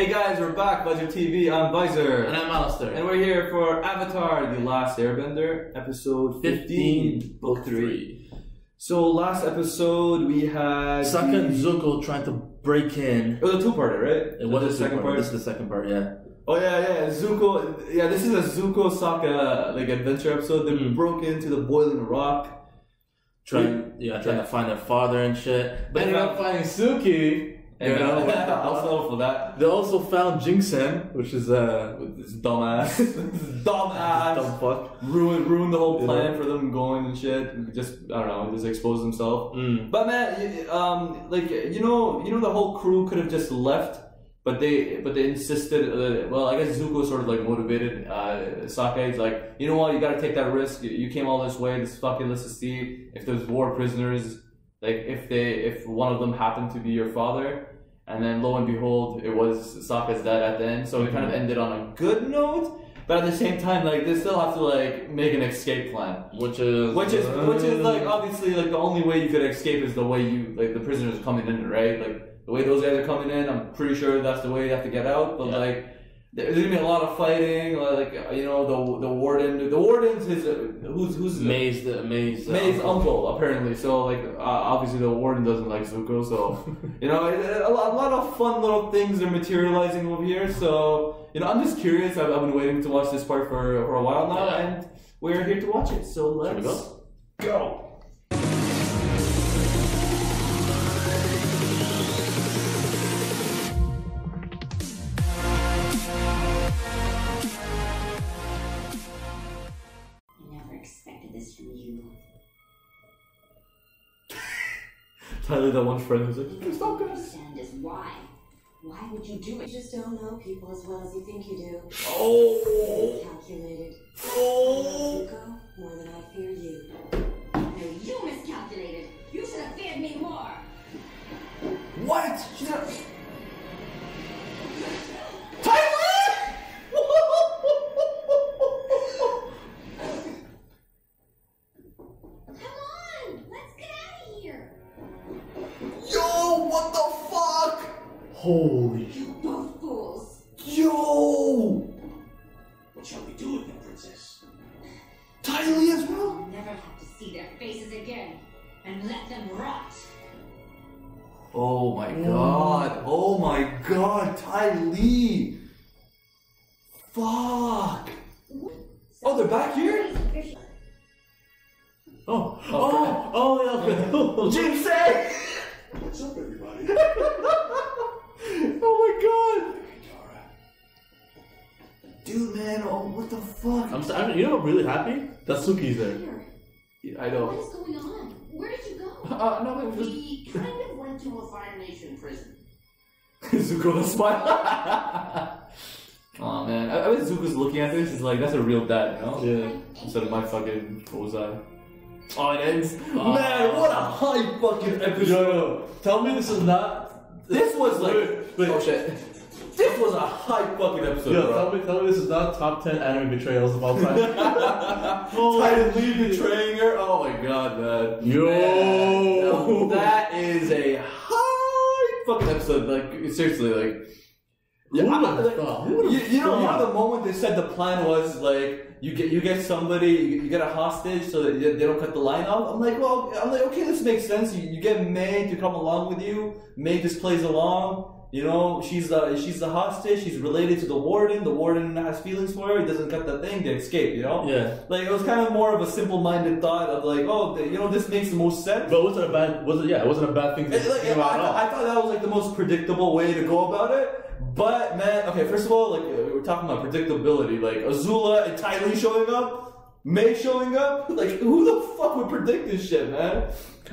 Hey guys, we're back, Vizor TV. I'm Vizor. And I'm Alistair. And we're here for Avatar The Last Airbender, episode 15, book 3. So, last episode we had. Sokka and Zuko trying to break in. It was a two parter, right? It was the second part. This is the second part, yeah. Oh, yeah, yeah. Zuko. Yeah, this is a Zuko Sokka like adventure episode. They Mm. broke into the boiling rock. Trying, yeah, trying to find their father and shit. But ended up finding Suki. And You know? I'll settle for that. They also found Jinxen, which is uh, this dumbass. this dumbass. dumb fuck. ruin ruin the whole plan know? for them going and shit. Just I don't know, just expose himself. Mm. But man, um, like you know, you know, the whole crew could have just left, but they but they insisted. Uh, well, I guess Zuko sort of like motivated uh, Sokka. He's like, you know what, you got to take that risk. You, you came all this way. This fucking let's just see if there's war prisoners. Like if they if one of them happened to be your father. And then lo and behold, it was Sokka's dad at the end. So it kind of mm-hmm. ended on a good note. But at the same time, like they still have to like make an escape plan. Which is. Which is which is like mm. obviously like the only way you could escape is the way you like the prisoners coming in, right? Like the way those guys are coming in, I'm pretty sure that's the way you have to get out. But Yeah. like there's gonna be a lot of fighting. Like you know the the warden, the warden's his uh, who's who's Maze, the Maze. uh, May's uncle apparently. So like uh, obviously the warden doesn't like Zuko. So you know a lot, a lot of fun little things are materializing over here. So you know I'm just curious. I've, I've been waiting to watch this part for for a while now, Yeah. and we're here to watch it. So let's go? go. Tyler, that one friend who's like, What "Please I stop, don't guys." understand is why. Why would you do it? You just don't know people as well as you think you do. Oh, Calculated. oh. Zuko, more than I fear you. No, you miscalculated. You should have feared me more. What? She's not. Holy. You both fools. Yo! What shall we do with them, princess? Ty Lee as well? I'll never have to see their faces again. And let them rot. Oh my god. Oh my god, Ty Lee. Fuck. Oh, they're back here? Oh, oh, oh, yeah. okay. James say! What's up, everybody? oh my god. Dude, man, oh, what the fuck? I'm, so- I'm, you know what? I'm really happy that Suki's there. Here. I What know. What is going on? Where did you go? Uh, no, it was We kind of went to a Fire Nation prison. Zuko the smile. oh man, I, I bet Zuko's looking at this. He's like, that's a real dad, you know? Yeah. Instead of my fucking Ozai. Oh, it ends. Ah. Man, what a high fucking episode. Yo, yo, tell me this is not. This was like, Wait, oh shit. This was a high fucking episode, Yo, bro. tell me, tell me this is not top 10 anime betrayals of all time. Titan Lee betraying her. Oh my god, man. Yo. Man, now that is a high fucking episode. Like seriously, like. Who I- like, you, you know, you thought? know the moment they said the plan was like you get you get somebody you, get a hostage so that they don't cut the line off. I'm like, well, I'm like, okay, this makes sense. You, you get May to come along with you. May just plays along. You know, she's the she's the hostage. She's related to the warden. The warden has feelings for her. He doesn't cut the thing. They escape. You know. Yeah. Like it was kind of more of a simple-minded thought of like, oh, you know, this makes the most sense. But was it a bad? Was it? Yeah, it wasn't a bad thing to It- like, think I, about all. I thought that was like the most predictable way to go about it. But man, okay, first of all, like we're talking about predictability, like Azula and Ty Lee showing up, May showing up. Like who the fuck would predict this shit, man?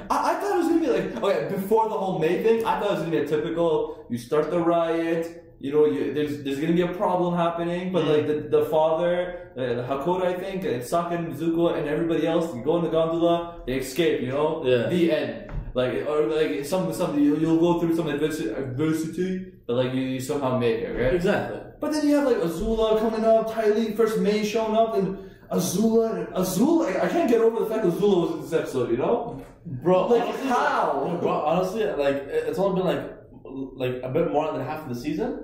I, I thought it was gonna be like okay before the whole May thing. I thought it was gonna be a typical. You start the riot. You know, you, there's there's gonna be a problem happening, but like the, the father, uh, Hakoda, I think, and Sokka and Zuko and everybody else, you go in the gondola, they escape. You know, Yeah. the end. Like or like some some you, you'll go through some adversi- adversity, but like you, you somehow make it, right? Exactly. But then you have like Azula coming up, Ty Lee, first May showing up, and Azula, and Azula. I can't get over the fact that Azula was in this episode. You know, Bro, Like, honestly, how? bro, honestly, like it's only been like like a bit more than half of the season,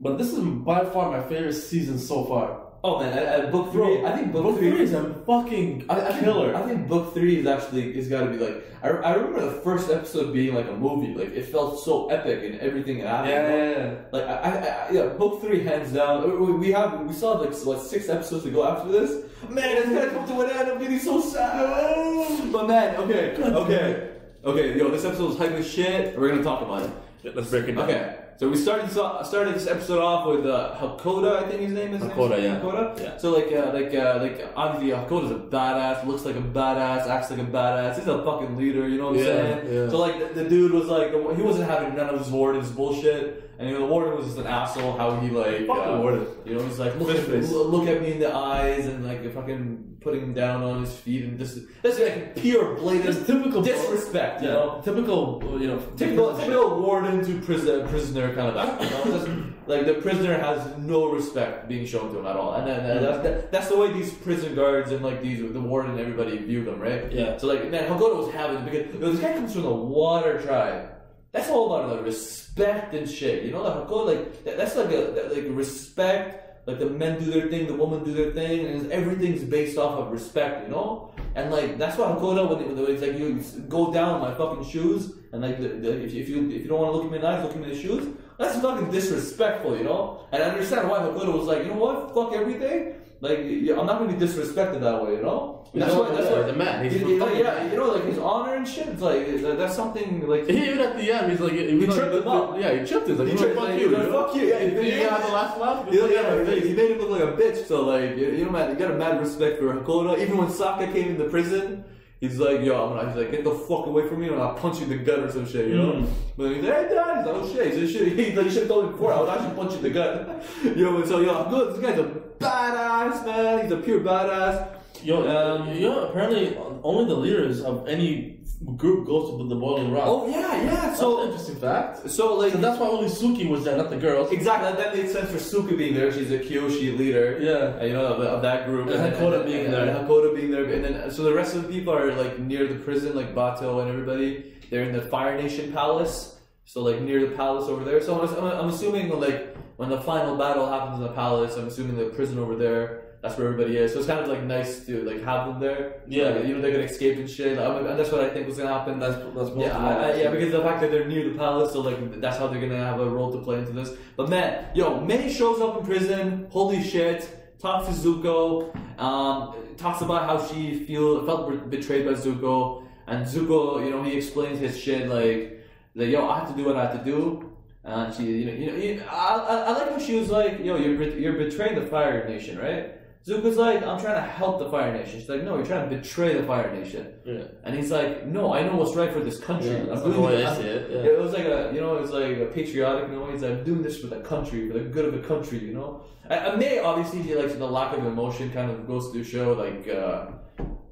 But this is by far my favorite season so far. Oh man, at, at book three, I think book, Book three three is a fucking I, I killer. Think, I think book three is actually is got to be like. I, I remember the first episode being like a movie. Like it felt so epic and everything happened. yeah, yeah, yeah. Like I, I, I, yeah, book three hands down. We, we have we still have like what six episodes to go after this. Man, it's gonna come to an end. I'm getting so sad. But man, okay, okay, okay. Yo, this episode was hype as shit. We're gonna talk about it. Let's break it down. Okay, so we started so- started this episode off with uh, Hakoda, I think his name is. Hakoda, yeah. Hakoda. Yeah. So like, uh, like, uh, like, obviously Hakoda's a badass, looks like a badass, acts like a badass. He's a fucking leader, you know what I'm Yeah, saying? yeah. So like, the, the dude was like, he wasn't having none of his warden's bullshit, and you know, the warden was just an asshole. How he like, Fuck the uh, warden. You know, he's like, look, Fish face. look, look at me in the eyes, and like, fucking putting him down on his feet, and just that's like pure blatant Just typical disrespect, you Yeah, know. typical. You know, Typical, typical warden to prison, prisoner kind of act. You know? Just, like the prisoner has no respect being shown to him at all, and then uh, that's, that, that's the way these prison guards and like these the warden and everybody view them, right? Yeah. So like, man, Hakoda was having because this guy comes from the Water Tribe. That's all about like respect and shit. You know, like Hakoda, like that, that's like a that, like respect. Like the men do their thing, the women do their thing, and everything's based off of respect, you know. And like that's why Hakoda, when, when it's like you go down my fucking shoes, and like the, the, if, if you if you don't want to look at me in the eyes, look at me in the shoes. That's fucking disrespectful, you know. And I understand why Hakoda was like, you know what, fuck everything. Like I'm not gonna be disrespected that way, you know. That's why. That's why. the man. He's You- you- like, yeah, you know, like his honor and shit. It's like that's something like. Even at the end, he's like, he, He tripped him up. Yeah, he tripped him. Like, He he tripped- fuck like, you. like, fuck you, yeah, he- you he- have the last laugh? You know, yeah, he made him look like a bitch. So like, you you know, man, you got a mad respect for Hakoda. Even when Sokka came into prison, he's like, yo, I'm gonna, he's like, get the fuck away from me, and I'll punch you in the gut or some shit, you know. Mm. But he's like, hey, dad, he's like, oh shit, he's like, shit. He's like, you should have told me before. I would actually punch you in the gut. you know, and so yo, I'm good. This guy's a badass man. He's a pure badass. Yo, Um, yo, apparently only the leaders of any group goes to the boiling rock. Oh yeah, yeah. That's an So, interesting fact. so like, So that's why only Suki was there, not the girls. exactly. That made sense for Suki being there. She's a Kyoshi leader. Yeah. uh, you know, of, of that group. And then- Hakoda and- being and- there. And Hakoda being there. And then, so the rest of the people are like near the prison, like Bato and everybody. They're in the Fire Nation Palace. So like near the palace over there. So I'm, I'm, I'm assuming like when the final battle happens in the palace, I'm assuming the prison over there. That's where everybody is. So it's kind of like nice to like have them there. Yeah. Like, you know they're gonna escape and shit. Like, and that's what I think was gonna happen. That's that's Yeah, I, I, yeah, because the fact that they're near the palace, so like that's how they're gonna have a role to play into this. But man, yo, May shows up in prison. Holy shit! Talks to Zuko. Um, talks about how she feel felt betrayed by Zuko, and Zuko, you know, he explains his shit like, like yo, I have to do what I have to do. And she, you know, you know, I, I, I like how she was like, yo, you're you're betraying the Fire Nation, right? Zuko's like, I'm trying to help the Fire Nation. She's like, no, you're trying to betray the Fire Nation. Yeah. And he's like, no, I know what's right for this country. Yeah, I'm doing the way it- I see it, yeah. It was like a, you know, it was like a patriotic in a. He's like, I'm doing this for the country, for the good of the country, you know. And, May obviously, he like the lack of emotion kind of goes through the show like, uh,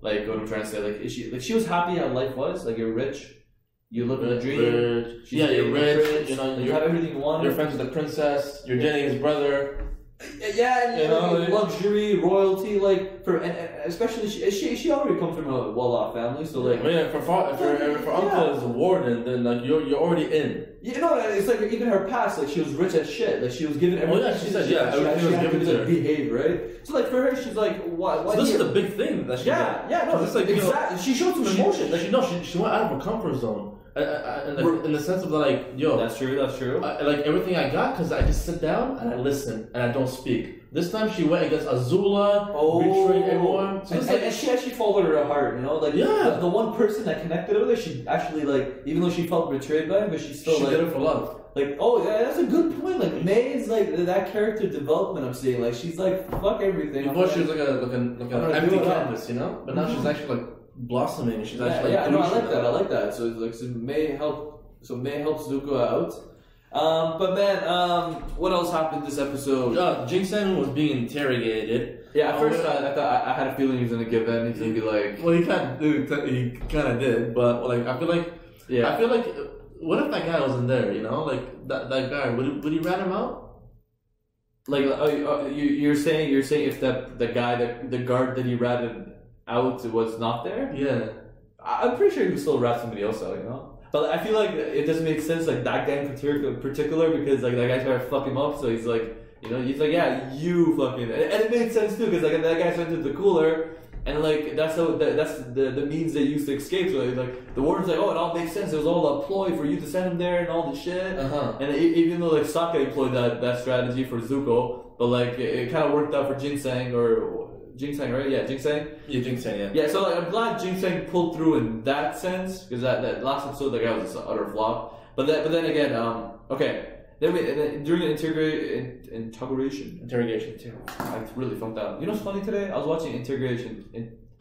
like what I'm trying to say. Like, is she like she was happy how life was. Like you're rich, you live in a dream. Rich. She's Yeah, you're rich. prince, You know, you have everything you want. you're friends with the princess. You're dating his brother. Yeah, and, You know, like, luxury, royalty, like for and, and especially she, she she already comes from a well-off family, so like I mean, for fa- for, uh, for uncle is a warden, then like you're you're already in. You know, it's like even her past, like she was rich as shit. Like she was given everything. Oh, yeah, she said, yeah, she, everything she was given to, to like, her. behave, right? So like for her, she's like, why? why So this is the big thing that she yeah, did. yeah, no, it's like you know, she showed some she, emotion. Like she, no, she, she went out of her comfort zone. I, I, in, the, in the sense of like, yo, that's true. That's true. I, like everything I got because I just sit down and I listen and I don't speak. This time she went against Azula, oh, betrayed everyone. So and, like, and she actually followed her heart, you know, like Yeah. the, the one person that connected with her, she actually like, even though she felt betrayed by him, but she still she like, did it for love. like, oh yeah, that's a good point. Like May is like that character development I'm seeing. Like she's like, fuck everything. Before she was like a like, a, like an empty do it up. canvas, you know. But now she's mm-hmm. actually like blossoming. She's Yeah, actually yeah, like, no, I like shit. that. I like that. So it's like so May help. So May helps Zuko out. Um, but man, um, what else happened this episode? Uh, Jing Sen was being interrogated. yeah, at Oh, first. I, I thought I, I had a feeling he was gonna give in. He's gonna be like, Well, he kind of he kind of did, but like I feel like yeah, I feel like uh, what if that guy wasn't there? You know, like that that guy would he, would he rat him out? like uh, uh, you, you're saying you're saying if that the guy that the guard that he ratted out was not there, Yeah. I- I'm pretty sure he would still rat somebody else out. You know, But I feel like it doesn't make sense, like that guy in particular, because like that guy's trying to fuck him up. So he's like, you know, he's like, yeah, you fucking, and, and it made sense too because like that guy entered the cooler. And like that's how that, that's the, the means they used to escape. So like the warden's like, oh, it all makes sense. It was all a ploy for you to send him there and all this shit. Uh-huh. And e- even though like Sokka employed that, that strategy for Zuko, but like it, it kind of worked out for Ginseng or Ginseng, right? Yeah. You jinx it, yeah. Yeah, so like, I'm glad Ginseng pulled through in that sense because that, that last episode the guy was just an utter flop. But then but then again, um, okay. Then we then during the integra- in, integration, Interrogation. Too. I really fucked up. You know what's funny today? I was watching integration. In,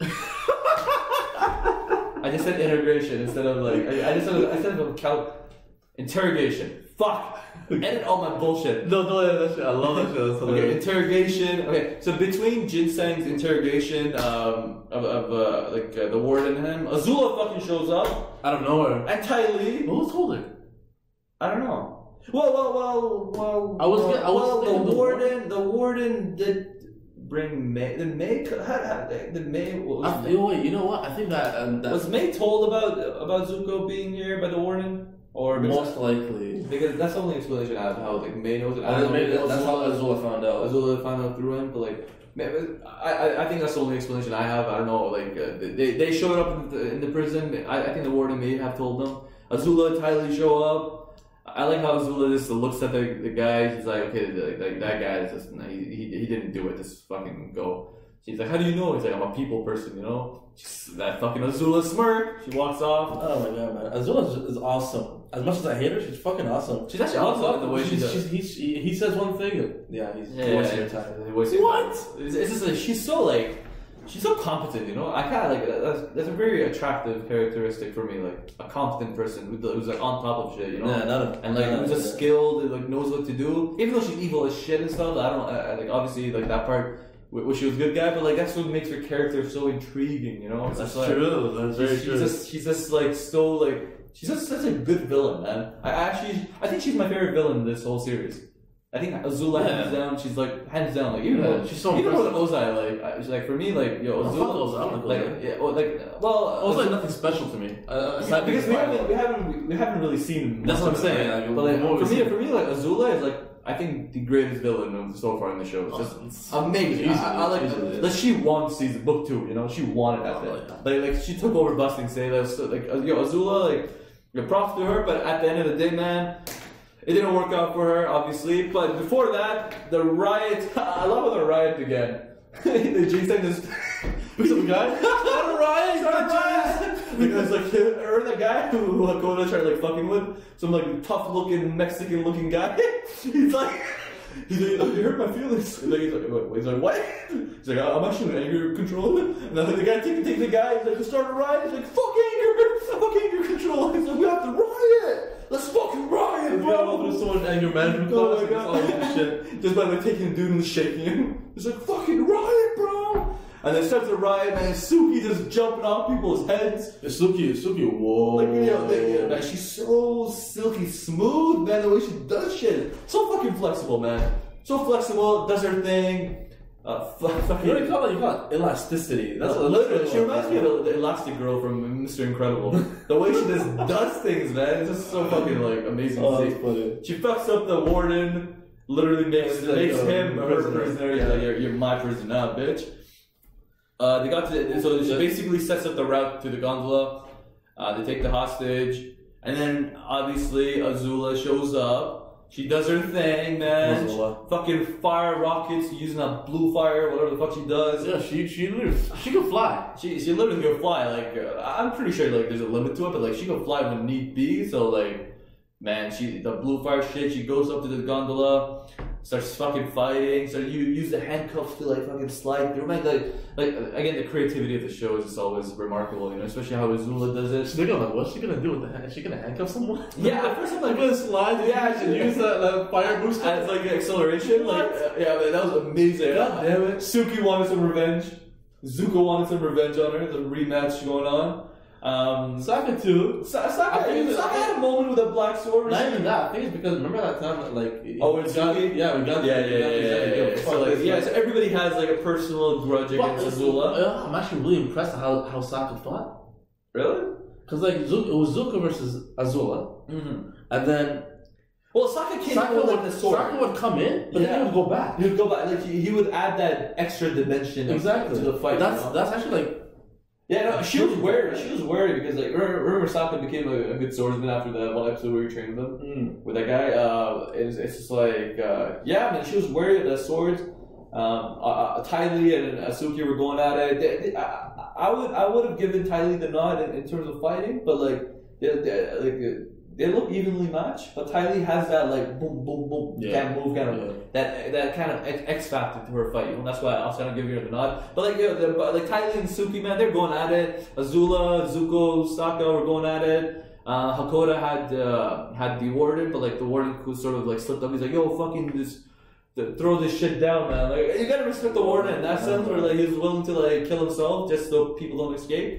I just said integration instead of like I, I just said I said cal- interrogation. Fuck. Edit all my bullshit. No, no, that shit. I love that shit. That's Okay, interrogation. Okay, so between Ginseng's interrogation um, of, of uh, like uh, the warden and him, Azula fucking shows up, Out of nowhere. and Ty Lee. What was told her? I don't know. Well, well, well, well. I was well, I was well, the the warden. The warden did bring May. Did May? How, how, did May? What was, I feel wait, you know what? I think that um, that's was May told about about Zuko being here by the warden, or because, most likely. because that's the only explanation I have how like May knows it. I don't know, maybe that's how Azula- Azula found out. Azula found out through him, but like, man, I, I, I think that's the only explanation I have. I don't know, like, uh, they, they showed up in the, in the prison. I, I think the warden may have told them. Azula and Ty show up. I like how Azula just looks at the, the guy. He's like, okay, the, like, that guy is just, he, he, he didn't do it. Just fucking go. She's like, how do you know? He's like, I'm a people person, you know? She's, that fucking Azula smirk. She walks off. Oh my god, man. Azula is, is awesome. As much as I hate her, she's fucking awesome. She's actually awesome in the way she she's, does. she's, he's, he, he says one thing, and yeah, he's Yeah, wasting yeah, your time. yeah. Wasting What? It's, it's just like she's so like she's so competent, you know. I kind of like. That's, that's a very attractive characteristic for me, like a competent person who, who's like on top of shit, you know. Yeah, not a, and like not who's a- just skilled and like knows what to do, even though she's evil as shit and stuff. I don't I, I, like obviously like that part wh- where she was a good guy, but like that's what makes her character so intriguing, you know. It's That's like, true. That's very she's true. just she's just like so like she's just such a good villain, man. I actually I think she's my favorite villain in this whole series. I think Azula Yeah. hands down. She's like hands down. Like even Yeah, though she's so even impressive. Ozai like I- she's like for me like yo Oh, Azula Ozai, I don't like like yeah well, like well was like nothing special to me. Uh, yeah, because we haven't, we haven't we haven't really seen. That's what I'm saying, right? like, but like for me, seen. for me, like Azula is like I think the greatest villain so far in the show. It's just It's amazing. I, I like easily, she won season book two. You know, she wanted that Oh, thing. Like like she took over Ba Sing Se like so, like uh, yo Azula like. Your props to her, but at the end of the day, man, it didn't work out for her, obviously. But before that, the riot. I love how the riot again. the ginseng just. Who's the guy? Start a riot! Start a riot! Because like, or the guy who Lakota tried like fucking with, some like tough looking Mexican looking guy. he's like, he's like, oh, you hurt my feelings. And then he's like, wait, he's like, what? He's like, I'm actually an anger control. And then the guy take, take the guy, he's like, start a riot. He's like, fuck anger, fuck anger control. He's like, we have to riot. Let's fucking riot, bro. There's someone anger management Oh class. my and all this shit. Just by like taking a dude and shaking him. It's like fucking riot, bro. And then starts a riot, man. Suki just jumping off people's heads. It's Suki, it's Suki, whoa. Like, you know, like, yeah, man, she's so silky smooth, man. The way she does shit, so fucking flexible, man. So flexible, does her thing. Uh, fu- You know what you call it? You call it elasticity. That's what Literally, she reminds me of the, the Elastigirl from Mr. Incredible. the way she just does things, man, it's just so fucking like amazing Oh, to that's see. funny. She fucks up the warden, literally makes like, makes uh, him her prisoner. prisoner. Yeah. Yeah, you're, you're my prisoner now, bitch. Uh, they got to so she basically sets up the route to the gondola. Uh, they take the hostage, and then obviously Azula shows up. She does her thing, man. Fucking fire rockets using a blue fire, whatever the fuck she does. Yeah, she she literally she could fly. She she literally can fly. Like uh, I'm pretty sure like there's a limit to it, but like she can fly when need be. So like, man, she the blue fire shit. She goes up to the gondola, starts fucking fighting. So you use the handcuffs to like fucking slide through. Like like uh, again, the creativity of the show is just always remarkable. You know, especially how Azula does it. thinking like, what's she gonna do with the hand? Is she gonna handcuff someone? Yeah, at first I'm Like, like, gonna slide? Yeah, and use that, that fire boost. as like acceleration. Like uh, yeah, man, that was amazing. God damn it. Suki wanted some revenge. Zuko wanted some revenge on her. The rematch going on. Um, Sokka too. Sa- I Sokka, think Sokka it's- had a moment with a black sword. Not even that. I think it's because remember that time that like Oh, we got yeah we got Yeah, yeah, yeah, yeah, yeah, yeah. So, like, yeah, so everybody has like a personal grudge against uh, Azula. uh, I'm actually really impressed at how how Sokka fought. Really? Because like Zuko, it was Zuko versus Azula, Mm-hmm. and then Well, Sokka came with would, the sword. Sokka would come in, but then he would go back. He would go back, like he, he would add that extra dimension Exactly. to the fight. That's you know? that's actually like Yeah, no, she was worried. She was worried because like remember, remember Sokka became a, a good swordsman after that one episode where he trained them mm, with that guy. Uh, it's, it's just like uh, yeah, man. She was worried that swords. Um, uh, uh, Ty Lee and Asuki were going at it. They, they, I, I would I would have given Ty Lee the nod in, in terms of fighting, but like they, like they look evenly matched. But Ty Lee has that like boom boom boom Yeah. of move kind of Yeah. that that kind of X, factor to her fight. You know, that's why I was of giving her the nod. But like, you know, the, but, like Ty Lee and Suki, man, they're going at it. Azula, Zuko, Sokka were going at it. Uh, Hakoda had uh, had the warden, but like the warden who sort of like slipped up. He's like, "Yo, fucking this." th- Throw this shit down, man. Like you gotta respect the warden in that sense, where like he's willing to like kill himself just so people don't escape.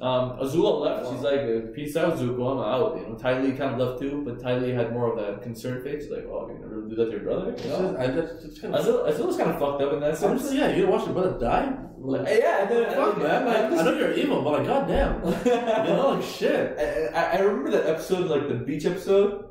Um, Azula left. She's like, uh, "Peace out, Zuko. I'm out." You know, Ty Lee kind of left too, but Ty Lee had more of that concerned face, like, "Oh, you're gonna really do that to your brother?" You just, know? I just, kind of, Azula, Azula's kind of fucked up in that sense. honestly, yeah, you gonna watch your brother die? Like, Yeah, and then fuck, man. Like, I know you're evil, but like, goddamn, you know, like shit. I, I- remember that episode, like the beach episode,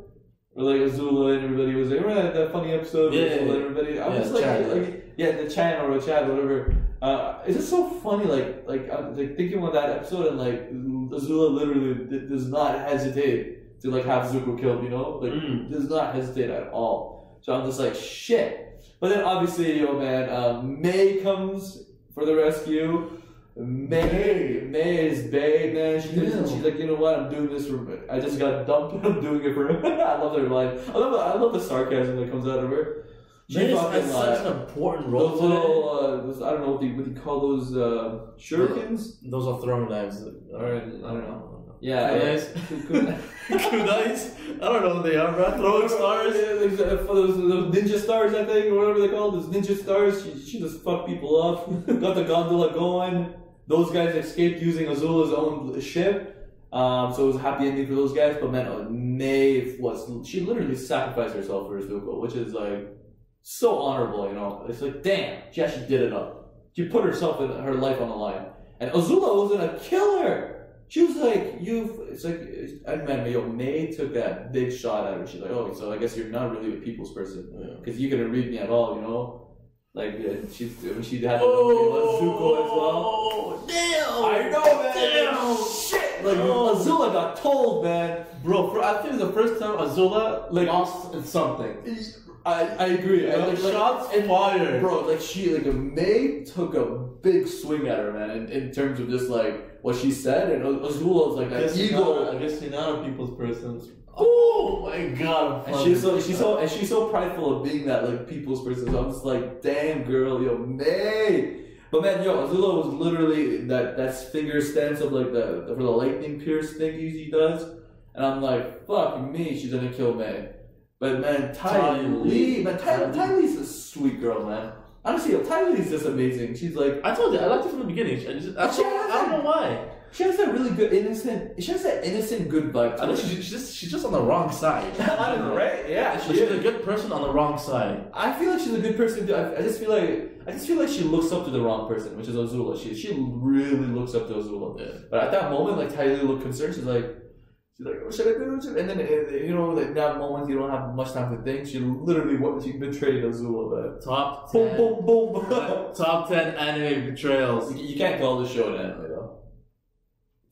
where like Azula and everybody was like, remember that, that funny episode? with Yeah, Azula yeah, and everybody. I yeah, was like, Chad. like, yeah, the Chan or Chad, whatever. Uh, it's just so funny, like, like, I'm like thinking about that episode and like Azula literally d- does not hesitate to like have Zuko killed, you know, like Mm. does not hesitate at all. So I'm just like, shit. But then obviously, yo man, um, May comes for the rescue. May, May is babe, man. She, Yeah. She's like, you know what? I'm doing this for. I just got dumped. I'm doing it for him. I love her line. I love. I love the sarcasm that comes out of her. She Mace has like, such an important role those little. Uh, those, I don't know what you, what you call those uh, shurikens. Those are throwing knives. Or, I don't know. Yeah, Kunais. Kunais. I don't know what they are, bro. Throwing stars. Yeah, those, uh, for those, those ninja stars, I think, or whatever they call those ninja stars. She, she just fucked people up. Got the gondola going. Those guys escaped using Azula's own ship. Um, so it was a happy ending for those guys. But man, uh, Maeve was she literally sacrificed herself for Zuko, which is like so honorable. You know, it's like damn, she actually did it up. She put herself and her life on the line. And Azula was gonna kill her. She was like, "You've." It's like I remember, yo, May took that big shot at her. She's like, "Oh, so I guess you're not really a people's person because you couldn't read me at all, you know." Like uh, yeah, she's when she had to oh, Zuko as well. Oh, damn! I know, man. Damn! Shit, like Oh. Azula got told, man. Bro, for, I think it's the first time Azula Like- lost something. I, I agree. I, Like, like, shots and- fired. bro. Like she, like May took a big swing at her, man. In, in terms of just like what she said, and Azula was like I that guess you're ego. not, I guess you're not a people's person. Oh my god! And she's so she's so and she's so prideful of being that like people's person. So I'm just like, damn girl, yo, May. But man, yo, Azula was literally that that finger stance of like the, for the lightning pierce thing he he does, and I'm like, fuck me, she's gonna kill May. But man, Ty, Ty Lee, Lee. man, Ty, Ty Ty Lee's a sweet girl, man. Honestly, yo, Ty Lee's just amazing. She's like, I told you, I liked her from the beginning. I, just, I, she don't, I don't know why. she has that really good innocent. She has that innocent good vibe. To I know her. she's, she's just she's just on the wrong side. I don't know, right? Yeah, But she's a good person on the wrong side. I feel like she's a good person. Too. I, I just feel like I just feel like she looks up to the wrong person, which is Azula. She she really looks up to Azula. Yeah. But at that moment, like Ty Lee looked concerned. She's like, she's like, what should I do? Should-" And then uh, you know, like that moment, you don't have much time to think. She literally what she betrayed Azula. Man. Top ten, boom, boom. top ten anime betrayals. you can't call this show an anime though.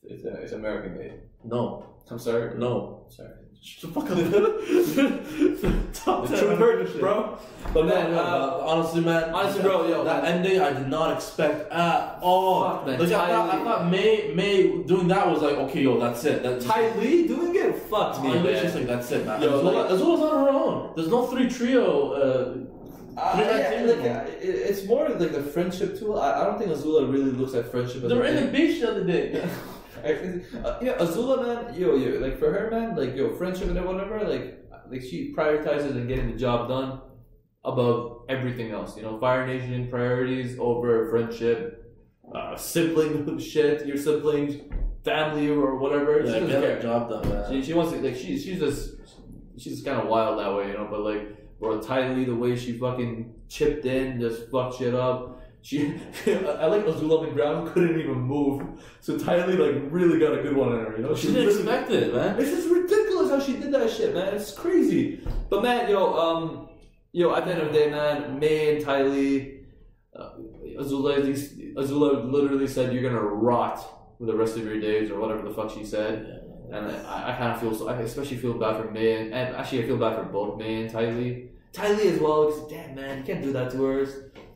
It's a, it's American made. No, I'm sorry. no. sorry. Shut the fuck up. top The ten true anime bro. But No, man, no, uh, uh, honestly, man. honestly, bro, yo, that man. ending I did not expect at all. Fuck, man. Like, I, thought, I thought May May doing that was like, okay, yo, that's it. That's Ty Lee doing it fucked me, Ty Lee's man. just like that's it, man. Yo, Azula, like- Azula's on her own. There's no three trio. Uh, Uh, yeah, like, uh, it's more like the friendship tool. I, I don't think Azula really looks at friendship they were in the beach the other day. Uh, yeah, Azula, man, yo, yo, like for her, man, like yo, friendship and whatever, like, like she prioritizes and getting the job done above everything else. You know, Fire Nation priorities over friendship, uh, sibling shit, your siblings, family or whatever. Yeah, she doesn't get care. the job done, man. She, she wants to like she she's just she's just kind of wild that way, you know. But like, bro, Ty Lee, the way she fucking chipped in, just fucked shit up. She, I like Azula on the ground couldn't even move, so Ty Lee like really got a good one on her. You know, She didn't really- expect it, man. It's just ridiculous how she did that shit, man. It's crazy. But man, yo, um, yo, at the end of the day, man, May and Ty Lee, uh, Azula, Azula literally said you're gonna rot for the rest of your days or whatever the fuck she said. And I, I kind of feel so. I especially feel bad for May and, and actually I feel bad for both May and Ty Lee. Ty Lee as well. Cause damn man, you can't do that to her.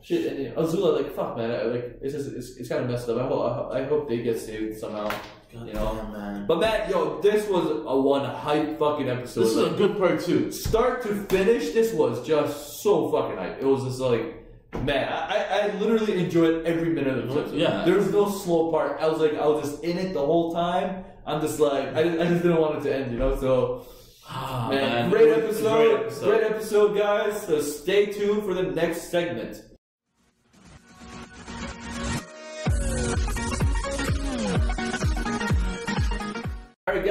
Shit, and, you know, Azula like fuck man, I- like it's just it's, it's kind of messed up. I hope I I hope they get saved somehow. You know. Damn, man. But man, yo, this was a one hype fucking episode. This is a good part too. start to finish. This was just so fucking hype. It was just like. Man, I, I- literally enjoyed every minute of it. Yeah. There was no slow part. I was like, I was just in it the whole time. I'm just like, I, I just didn't want it to end, you know? So, Ah, man, man, great, was a episode, great episode. guys. So stay tuned for the next segment.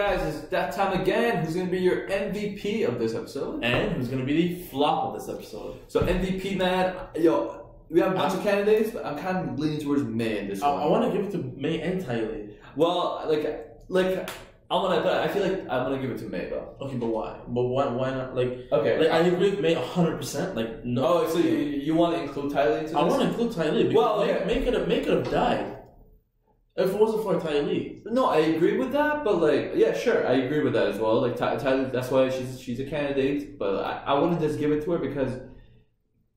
Guys, it's that time again. Who's going to be your MVP of this episode? And who's gonna be the flop of this episode? So, MVP, man, yo, we have a bunch of candidates, but I'm kind of leaning towards May in this I, one. I want to give it to May and Ty Lee. Well, like, like, I'm gonna, but I feel like I'm gonna give it to May though. Okay, but why? But why? Why not? Like, Okay. like I agree with May hundred percent. Like, no. oh, so you, you want to include Ty Lee? I want to include Ty Lee because Well, May, okay. May could have May could have died if it wasn't for Ty Lee. No, I agree with that, but like, yeah, sure, I agree with that as well. Like, Ty- Tylee, that's why she's she's a candidate, but I, I wouldn't just give it to her because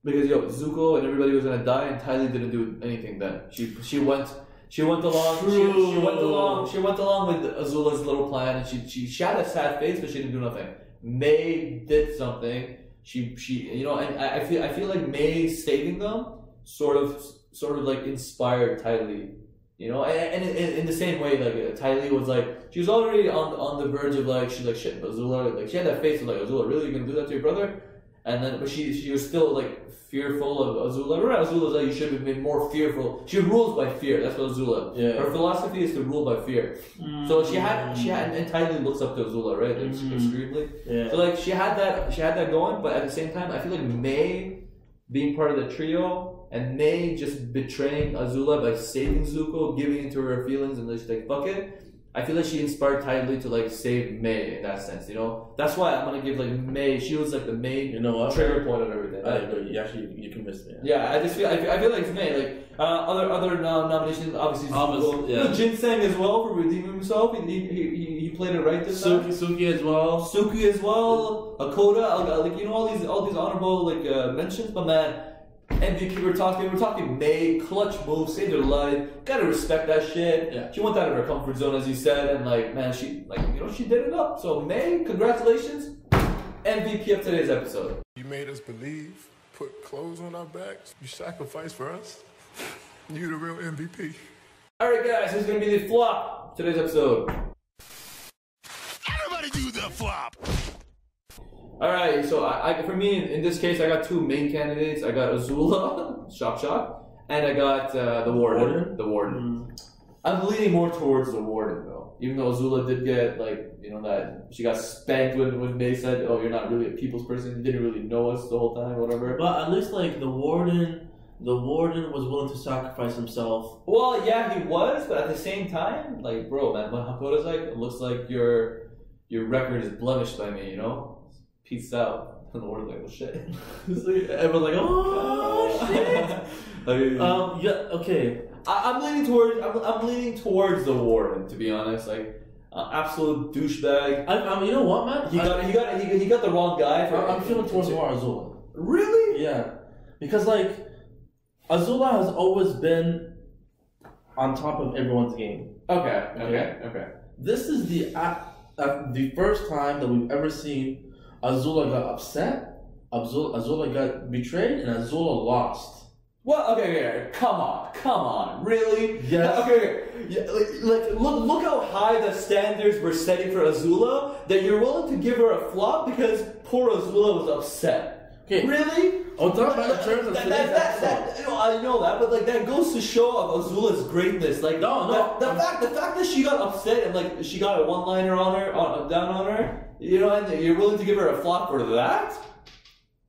because yo, Zuko and everybody was gonna die, and Ty Lee didn't do anything then. She she went. She went along. She, she went along. She went along with Azula's little plan, and she, she she had a sad face, but she didn't do nothing. May did something. She she you know, and I, I feel I feel like May saving them sort of sort of like inspired Ty Lee. You know, and, and in, in the same way, like uh, Ty Lee was like, she was already on on the verge of like, she's like, shit, Azula, like she had that face of like, Azula, really, you gonna do that to your brother? And then, but she she was still like fearful of Azula. Remember, Azula's like, you should have been more fearful. She rules by fear. That's what Azula. Yeah. Her philosophy is to rule by fear. So she had she had and Ty Lee looks up to Azula, right? Like, Mhm. extremely. Yeah. So like she had that she had that going, but at the same time, I feel like May being part of the trio and May just betraying Azula by saving Zuko, giving into her feelings, and just like fuck it. I feel like she inspired Ty to like save May in that sense, you know. That's why I'm gonna give like May. She was like the main You know what? trigger point of everything. I agree. You actually you convinced me. Yeah, I just feel I feel, I feel like it's May. Like uh, other other nom- nominations, obviously Obvious- Zuko. yeah. Know, as well for redeeming himself. He he, he, he played it right this time. Suki Suki as well. Suki as well, Hakoda, like you know all these all these honorable like uh, mentions, but man, MVP we're talking we're talking May clutch move, saved her life. Gotta respect that shit. Yeah. She went out of her comfort zone as you said, and like man, she like you know she did it up. So May, congratulations, MVP of today's episode. You made us believe, put clothes on our backs, you sacrificed for us. You the real MVP. All right, guys, this is gonna be the flop of today's episode? Everybody do the flop. All right, so I, I for me in, in this case, I got two main candidates. I got Azula, shock shock, and I got uh, the Warden. Warden? The Warden. I'm leaning more towards the Warden though, even though Azula did get like you know that she got spanked when when May said, "Oh, you're not really a people's person. You didn't really know us the whole time, whatever." But at least like the warden, the warden was willing to sacrifice himself. Well, yeah, he was, but at the same time, like, bro, man, when Hakoda's like, it looks like your your record is blemished by me, you know? Peace out. And the Warden's like, well, shit. Like- Everyone's like, oh shit. Um. Yeah. Okay. I, I'm leaning towards I'm, I'm leaning towards the Warden to be honest. Like uh, absolute douchebag. I, I mean, you know what, man? He I, got he got he, he got the wrong guy. For, I, am feeling towards more Azula. Really? Yeah, because like Azula has always been on top of everyone's game. Okay. Okay. Okay. This is the uh, uh, the first time that we've ever seen Azula got upset, Azula, Azula got betrayed, and Azula lost. What? okay, okay, come on, come on, really? Yes. Okay, okay. Yeah, like, like, look, look how high the standards we're setting for Azula that you're willing to give her a flop because poor Azula was upset. Okay. Really? Oh, talk about in terms of that, that, that, that, you know, I know that, but like that goes to show of Azula's greatness. Like No, no, the, the fact, the fact that she got upset and like she got a one-liner on her, on, down on her, you know, and you're willing to give her a flop for that.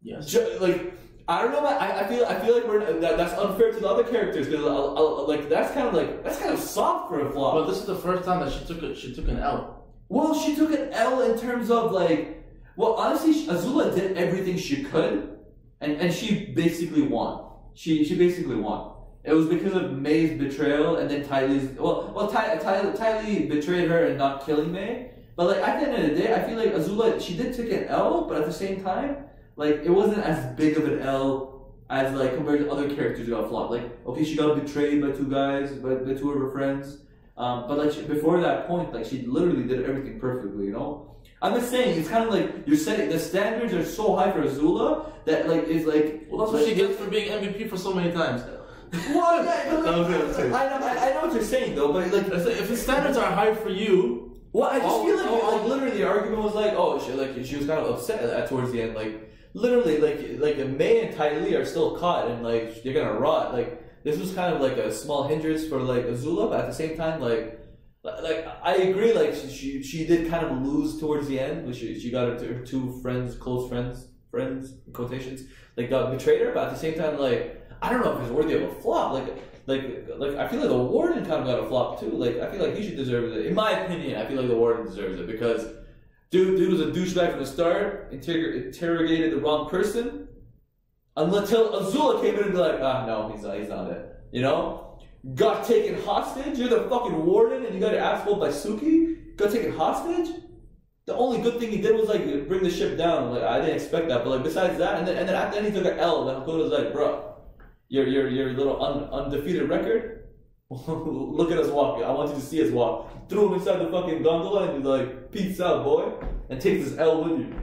Yes. Ju- like I don't know. Man. I, I feel I feel like we're that, that's unfair to the other characters because uh, uh, like that's kind of like that's kind of soft for a flop. But this is the first time that she took a, she took an L. Well, she took an L in terms of like, well, honestly, Azula did everything she could, and, and she basically won. She she basically won. It was because of May's betrayal, and then Ty Lee's. Well, well, Ty, Ty, Ty Lee betrayed her and not killing May. But like at the end of the day, I feel like Azula she did take an L, but at the same time, like it wasn't as big of an L as like compared to other characters who got flopped. Like okay, she got betrayed by two guys, by, by two of her friends. Um, but like she, before that point, like she literally did everything perfectly, you know. I'm just saying, it's kind of like you're setting the standards are so high for Azula that like it's like Well, that's what she gets for being MVP for so many times. What? yeah, like, Okay, okay. I, know, I, I know what you're saying though, but like if the standards are high for you, Well, I just feel like, like literally the argument was like, oh, she like she was kind of upset at, towards the end, like literally like like May and Ty Lee are still caught and like they're gonna rot. Like this was kind of like a small hindrance for like Azula, but at the same time, like like I agree, like she she, she did kind of lose towards the end, but she she got her, her two friends, close friends, friends quotations, like got betrayed her, but at the same time, like I don't know if it's worthy of a flop, like. Like, like I feel like the warden kind of got a flop too. Like, I feel like he should deserve it. In my opinion, I feel like the warden deserves it because Dude, dude was a douchebag from the start. Interrog- interrogated the wrong person. Until Azula came in and be like, ah, no, he's not. He's not it. You know, got taken hostage. You're the fucking warden, and you got your ass pulled by Suki. Got taken hostage. The only good thing he did was like bring the ship down. Like I didn't expect that, but like besides that, and then and then at the end he took an L. And Hakoda was like, bro, your your your little un, undefeated record. Look at us walk. I want you to see us walk. Threw him inside the fucking gondola and be like, peace out, boy, and take this L with you.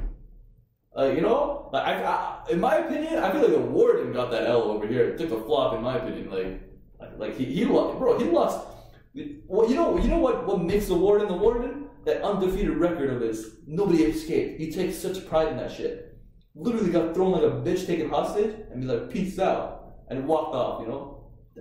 Uh, you know, like I, I, in my opinion, I feel like the warden got that L over here. It took a flop, in my opinion. Like, like, like he, he lost, bro. He lost. Well, you know, you know what? What makes the warden the warden? That undefeated record of his. Nobody escaped. He takes such pride in that shit. Literally got thrown like a bitch, taken hostage, and be like, peace out, and walked off. You know.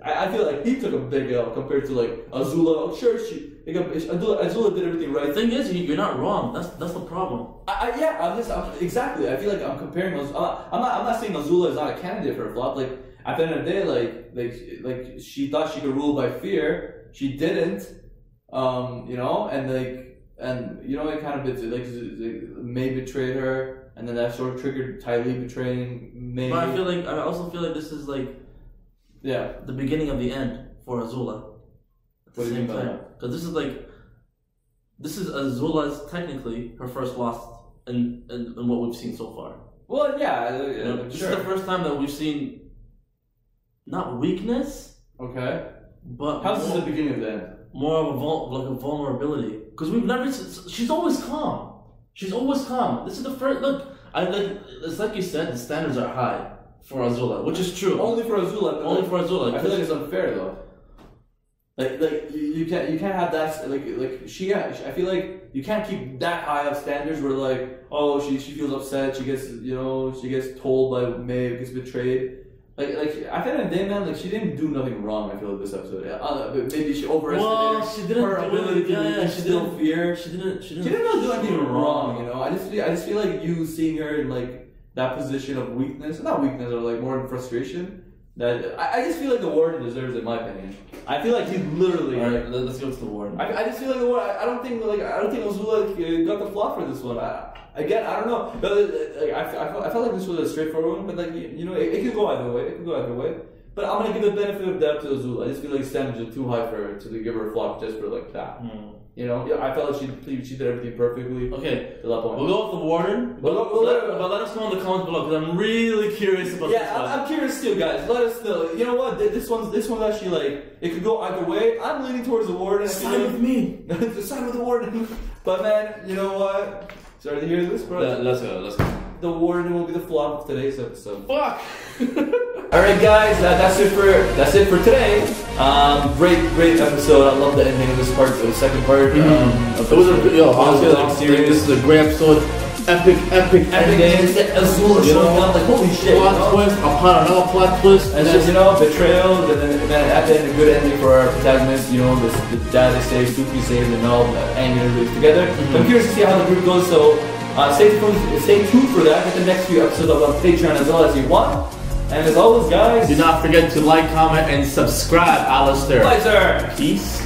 I, I feel like he took a big L compared to like Azula. Oh, sure, she, like, Azula, Azula did everything right. the thing is, you- you're not wrong. That's that's the problem. I, I, yeah, I'm just I'm, exactly. I feel like I'm comparing. Az- I'm not, I'm not. I'm not saying Azula is not a candidate for a flop. Like at the end of the day, like like like she thought she could rule by fear. She didn't. Um, you know, and like and you know it kind of bit like z- May betrayed her, and then that sort of triggered Ty Lee betraying May. But I feel like I also feel like this is like yeah. the beginning of the end for Azula. At the What do you same time, because this is like this is Azula's technically her first loss in, in, in what we've seen so far. Well, yeah, uh, You know, this sure. is the first time that we've seen not weakness, okay. but How's this the beginning of the end? more of a vul- like a vulnerability. Because we've never. She's always calm. She's always calm. This is the first look. I like. It's like you said. The standards are high for Azula, which is true. Only for Azula. Only like, for Azula. I feel like it's unfair though. Like, like you, you can't you can't have that like like she I feel like you can't keep that high of standards where like oh she she feels upset she gets you know she gets told by May gets betrayed like like at the end of the day man like she didn't do nothing wrong I feel like this episode yeah, uh, but maybe she overestimated Well, she didn't her ability to yeah, she instill didn't- fear She didn't. She she didn't. didn't really do anything wrong, you know. I just feel, I just feel like you seeing her in like that position of weakness, not weakness, or like more frustration. That I, I just feel like the warden deserves, it, in my opinion. I feel like he literally. All like, right, let- let's go to the warden. I, I just feel like the warden. I, I don't think like I don't think Azula uh, got the flop for this one. I, again, I don't know. But, uh, like, I, I, felt, I felt like this was a straightforward one, but like you, you know, it, it could go either way. It could go either way. But I'm gonna give the benefit of doubt to Azula. I just feel like standards are too high for her to give her a flop just for like that. Hmm. You know, yeah, I felt like she she did everything perfectly Okay, to that point. we'll go with the warden. But, We'll we'll let, but let us know in the comments below because I'm really curious about this Yeah, one. I'm, I'm curious too, guys. Let us know. You know what? This one's this one's actually like it could go either way. I'm leaning towards the warden. I feel Side with me. Side with the warden. But man, you know what? Sorry to hear this, bro. let's go. Let's go. The warden will be the flop of today's episode. Fuck. All right, guys, that, that's it for that's it for today. Um, great, great episode. I love the ending of this part, the second part. Um, of It was a this- yo, it was honestly, good, like, like, serious. This is a great episode. Epic, epic, Epic ending. ending. Azula You showing know, up like holy shit. you Plot know? twist upon another plot twist. And then, you know, betrayal, and then, and then at the end, a good ending for our protagonist. You know, the, the dad is saved, Suki saved, and all uh, Aang and everybody's together. Mm-hmm. I'm curious to see how the group goes, so uh, stay, tuned, stay tuned for that. Get the next few episodes up on Patreon as well as you want. And as always, guys, Do not forget to like, comment, and subscribe, Alistair. pleasure. Peace